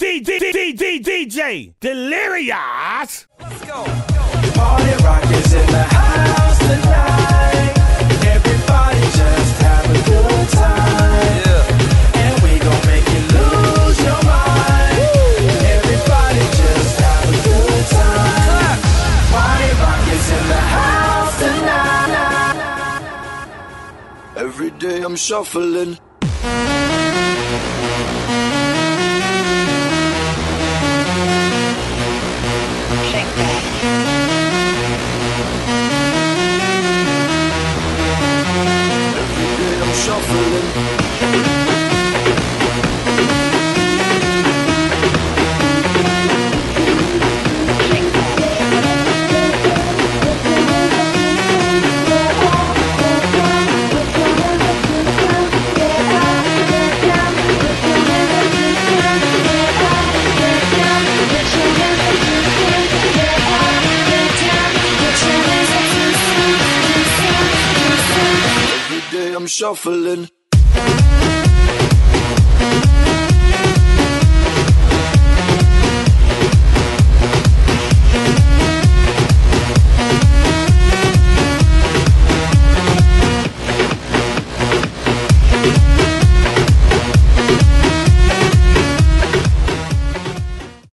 DJ Delirious. Let's go. Party rock is in the house tonight. Everybody just have a good time. Yeah. And we gon' make you lose your mind. Everybody just have a good time. Party rock is in the house tonight. Every day I'm shuffling. I'm shuffling.